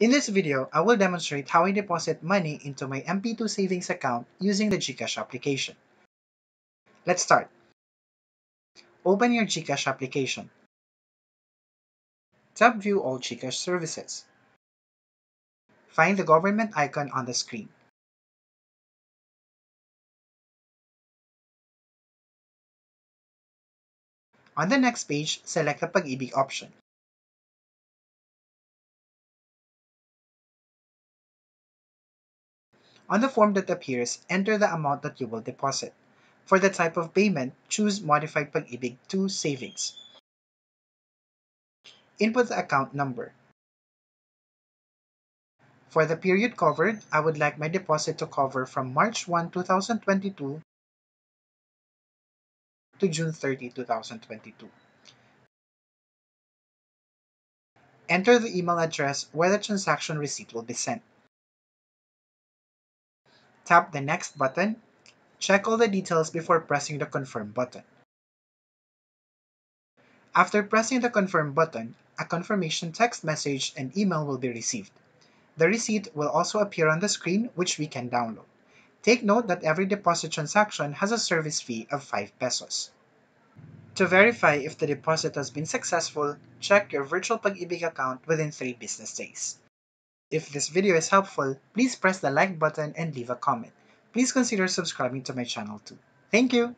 In this video, I will demonstrate how I deposit money into my MP2 savings account using the GCash application. Let's start. Open your GCash application. Tap View all GCash services. Find the government icon on the screen. On the next page, select the Pag-ibig option. On the form that appears, enter the amount that you will deposit. For the type of payment, choose Modified Pag-ibig II Savings. Input the account number. For the period covered, I would like my deposit to cover from March 1, 2022 to June 30, 2022. Enter the email address where the transaction receipt will be sent. Tap the Next button. Check all the details before pressing the Confirm button. After pressing the Confirm button, a confirmation text message and email will be received. The receipt will also appear on the screen, which we can download. Take note that every deposit transaction has a service fee of 5 pesos. To verify if the deposit has been successful, check your virtual Pag-ibig account within 3 business days. If this video is helpful, please press the like button and leave a comment. Please consider subscribing to my channel too. Thank you!